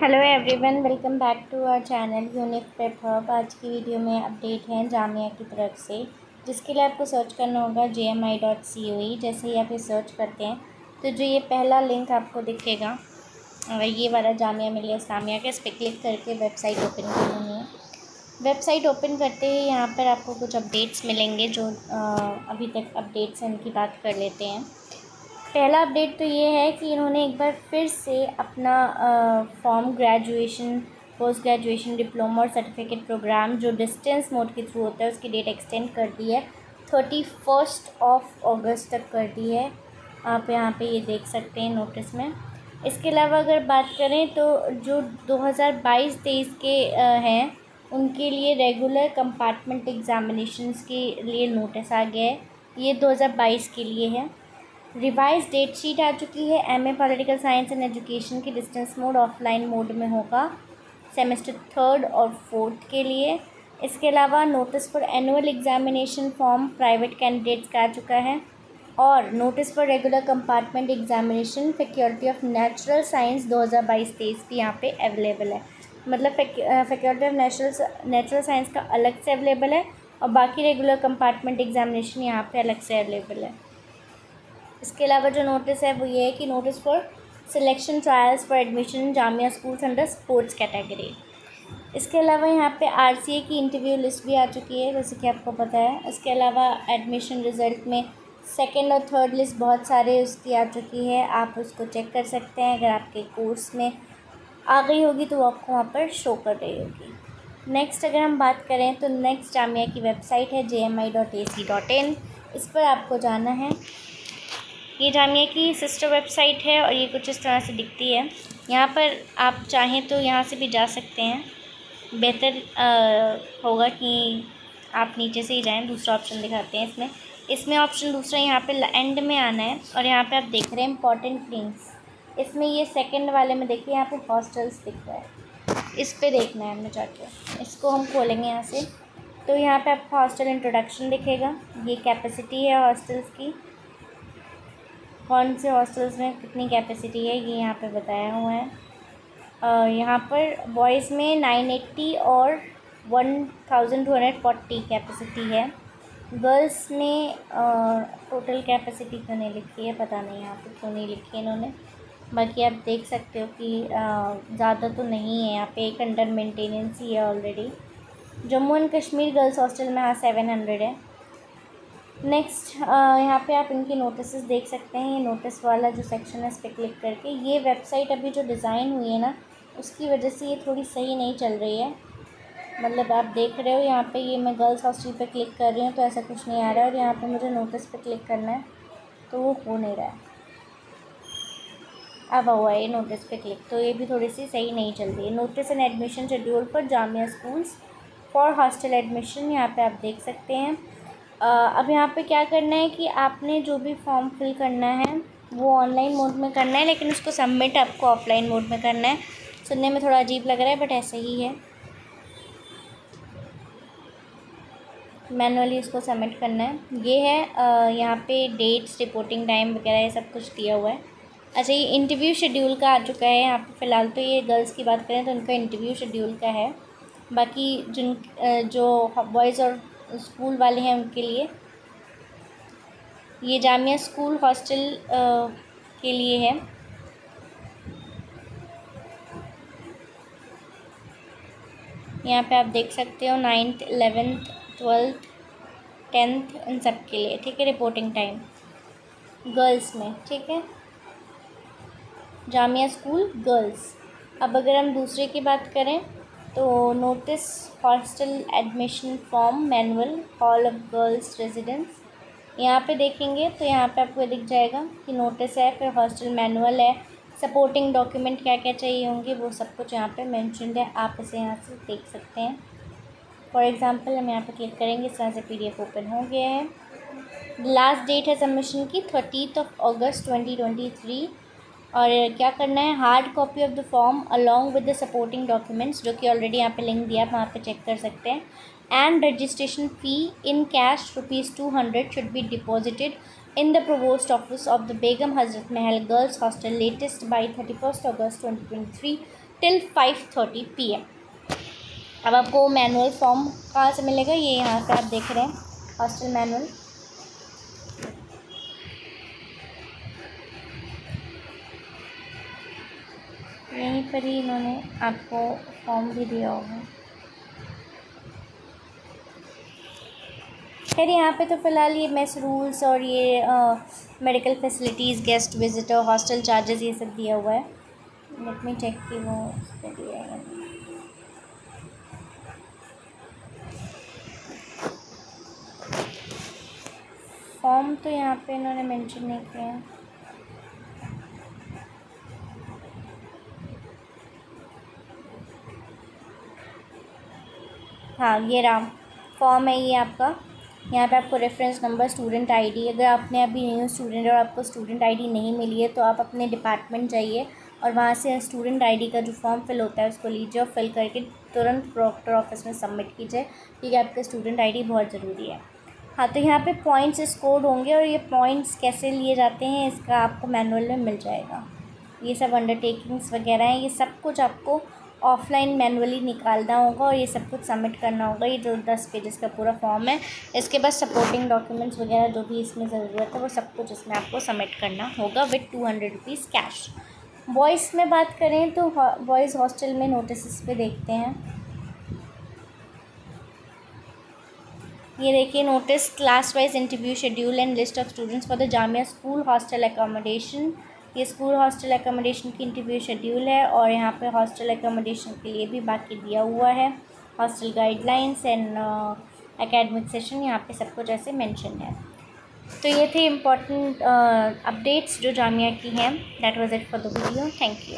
Hello everyone welcome back to our channel unique prep hub आज की video में update है जामिया की तरफ़ से, जिसके लिए आपको सर्च करना होगा जे एम आई डॉट सी ओ ई जैसे ही आप ये सर्च करते हैं तो जो ये पहला लिंक आपको दिखेगा ये वाला जामिया मिलिया इस्लामिया का, इस पर क्लिक करके वेबसाइट ओपन करनी है। वेबसाइट ओपन करते ही यहाँ पर आपको कुछ अपडेट्स मिलेंगे जो अभी तक अपडेट्स हैं, उनकी बात कर लेते हैं। पहला अपडेट तो ये है कि इन्होंने एक बार फिर से अपना form graduation post graduation diploma और सर्टिफिकेट प्रोग्राम जो डिस्टेंस मोड के थ्रू होता है, उसकी डेट एक्सटेंड कर दी है। थर्टी फ़र्स्ट ऑफ़ अगस्त तक कर दी है। आप यहाँ पे ये देख सकते हैं नोटिस में। इसके अलावा अगर बात करें तो जो 2022-23 के हैं, उनके लिए रेगुलर कंपार्टमेंट एग्ज़ामिनेशंस के लिए नोटिस आ गया है। ये 2022 के लिए है। रिवाइज डेट शीट आ चुकी है। MA political science and education की डिस्टेंस मोड ऑफलाइन मोड में होगा। सेमेस्टर थर्ड और फोर्थ के लिए। इसके अलावा notice for annual examination form private candidates का आ चुका है। और notice for regular compartment examination faculty of natural science दो हज़ार बाईस तेईस भी यहाँ पे अवेलेबल है। मतलब faculty of natural natural science का अलग से अवेलेबल है और बाकी रेगुलर कंपार्टमेंट एग्जामिनेशन यहाँ पे अलग से अवेलेबल है। इसके अलावा जो नोटिस है वो ये है कि notice for selection trials for admission Jamia schools under sports category इसके अलावा यहाँ पे आरसीए की इंटरव्यू लिस्ट भी आ चुकी है, जैसे कि आपको पता है। इसके अलावा एडमिशन रिज़ल्ट में सेकेंड और थर्ड लिस्ट बहुत सारे उसकी आ चुकी है। आप उसको चेक कर सकते हैं, अगर आपके कोर्स में आ गई होगी तो वो आपको वहाँ पर शो कर रही होगी। नेक्स्ट अगर हम बात करें तो नेक्स्ट जामिया की वेबसाइट है J M I dot A C dot in इस पर आपको जाना है। ये जामिया की सिस्टर वेबसाइट है और ये कुछ इस तरह से दिखती है। यहाँ पर आप चाहें तो यहाँ से भी जा सकते हैं। बेहतर होगा कि आप नीचे से ही जाएँ, दूसरा ऑप्शन दिखाते हैं इसमें। इसमें ऑप्शन दूसरा यहाँ पे एंड में आना है और यहाँ पे आप देख रहे हैं इंपॉर्टेंट लिंक्स इसमें ये सेकंड वाले में देखिए, यहाँ पे हॉस्टल्स दिख रहा है। इस पर देखना है हमें जाके। इसको हम खोलेंगे यहाँ से। तो यहाँ पे आपको हॉस्टल इंट्रोडक्शन दिखेगा। ये कैपेसिटी है हॉस्टल्स की। कौन से हॉस्टल्स में कितनी कैपेसिटी है, ये यहाँ पे बताया हुआ है। यहाँ पर बॉयज़ में नाइन एट्टी और one thousand two hundred forty capacity है। गर्ल्स में टोटल कैपेसिटी क्यों नहीं लिखी है, पता नहीं यहाँ पे क्यों नहीं लिखी है इन्होंने। बाकी आप देख सकते हो कि ज़्यादा तो नहीं है यहाँ पे, एक अंडर मेंटेनेंस ही है already Jammu and Kashmir girls hostel में हाँ सेवन हंड्रेड है। नेक्स्ट यहाँ पे आप इनकी नोटिस देख सकते हैं। ये नोटिस वाला जो सेक्शन है, इस पर क्लिक करके। ये वेबसाइट अभी जो डिज़ाइन हुई है ना, उसकी वजह से ये थोड़ी सही नहीं चल रही है। मतलब आप देख रहे हो, यहाँ पे ये मैं गर्ल्स हॉस्टल पे क्लिक कर रही हूँ तो ऐसा कुछ नहीं आ रहा है। और यहाँ पे मुझे नोटिस पे क्लिक करना है तो वो हो नहीं रहा है। अब हुआ है नोटिस पे क्लिक तो ये भी थोड़ी सी सही नहीं चल रही है। नोटिस एंड एडमिशन शेड्यूल पर Jamia schools for hostel admission यहाँ पे आप देख सकते हैं। अब यहाँ पे क्या करना है कि आपने जो भी फॉर्म फिल करना है, वो ऑनलाइन मोड में करना है, लेकिन उसको सबमिट आपको ऑफलाइन मोड में करना है। सुनने में थोड़ा अजीब लग रहा है बट ऐसा ही है। मैनुअली इसको सबमिट करना है। ये है यहाँ पे डेट्स रिपोर्टिंग टाइम वगैरह ये सब कुछ दिया हुआ है। अच्छा ये इंटरव्यू शेड्यूल का आ चुका है यहाँ पे। फ़िलहाल तो ये गर्ल्स की बात करें तो उनका इंटरव्यू शेड्यूल का है। बाकी जिन जो बॉयज़ और स्कूल वाले हैं उनके लिए। ये जामिया स्कूल हॉस्टल के लिए है। यहाँ पे आप देख सकते हो नाइन्थ एलेवेंथ ट्वेल्थ टेंथ इन सब के लिए, ठीक है रिपोर्टिंग टाइम गर्ल्स में, ठीक है? जामिया स्कूल गर्ल्स अब अगर हम दूसरे की बात करें तो notice hostel admission form manual hall of girls residence यहाँ पे देखेंगे तो यहाँ पे आपको दिख जाएगा कि नोटिस है, फिर हॉस्टल मैनुअल है। सपोर्टिंग डॉक्यूमेंट क्या क्या चाहिए होंगे, वो सब कुछ यहाँ पे मैंशनड है। आप इसे यहाँ से देख सकते हैं। फॉर एग्ज़ाम्पल हम यहाँ पे क्लिक करेंगे, इस तरह से पीडीएफ ओपन हो गया है। लास्ट डेट है सबमिशन की thirtieth of August twenty twenty three और क्या करना है? Hard copy of the form along with the supporting documents जो कि ऑलरेडी यहाँ पे लिंक दिया आप वहाँ पे चेक कर सकते हैं। And registration fee in cash rupees two hundred should be deposited in the provost office of the Begum Hazrat Mahal girls hostel latest by thirty first August twenty twenty three till five thirty P M अब आपको manual form कहाँ से मिलेगा? ये यहाँ से आप देख रहे हैं हॉस्टल मैनुअल यहीं पर ही इन्होंने आपको फॉर्म भी दिया होगा। खैर, यहाँ पे तो फ़िलहाल ये मेस रूल्स और ये medical facilities guest visitor hostel charges ये सब दिया हुआ है। लेट मी चेक कि वो दिया है फॉर्म तो यहाँ पे इन्होंने मेंशन नहीं किया है। हाँ ये राम। फॉर्म है ये आपका। यहाँ पे आपको रेफरेंस नंबर स्टूडेंट आईडी अगर आपने अभी न्यू स्टूडेंट और आपको स्टूडेंट आईडी नहीं मिली है तो आप अपने डिपार्टमेंट जाइए और वहाँ से स्टूडेंट आईडी का जो फॉर्म फिल होता है, उसको लीजिए और फिल करके तुरंत प्रॉक्टर ऑफ़िस में सबमिट कीजिए। क्योंकि आपका स्टूडेंट आईडी बहुत ज़रूरी है। हाँ तो यहाँ पे पॉइंट्स स्कोर्ड होंगे और ये पॉइंट्स कैसे लिए जाते हैं, इसका आपको मैनुअल में मिल जाएगा। ये सब अंडरटेकिंग्स वगैरह हैं, ये सब कुछ आपको ऑफलाइन मैनुअली निकालना होगा और ये सब कुछ सबमिट करना होगा। ये जो दस पेजेस का पूरा फॉर्म है। इसके बाद सपोर्टिंग डॉक्यूमेंट्स वगैरह जो भी इसमें ज़रूरत है, वो सब कुछ इसमें आपको सबमिट करना होगा with two hundred rupees cash boys में बात करें तो बॉयज़ हॉस्टल में नोटिस पे देखते हैं। ये देखिए notice class wise interview schedule and list of students for the Jamia school hostel accommodation ये स्कूल हॉस्टल एकोमोडेशन की इंटरव्यू शेड्यूल है और यहाँ पे हॉस्टल एकोमोडेशन के लिए भी बाकी दिया हुआ है। Hostel guidelines and academic session यहाँ पे सब कुछ ऐसे मेंशन है। तो ये थे इम्पोर्टेंट अपडेट्स जो जामिया की हैं। That was it for the video thank you